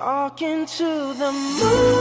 Talking to the moon.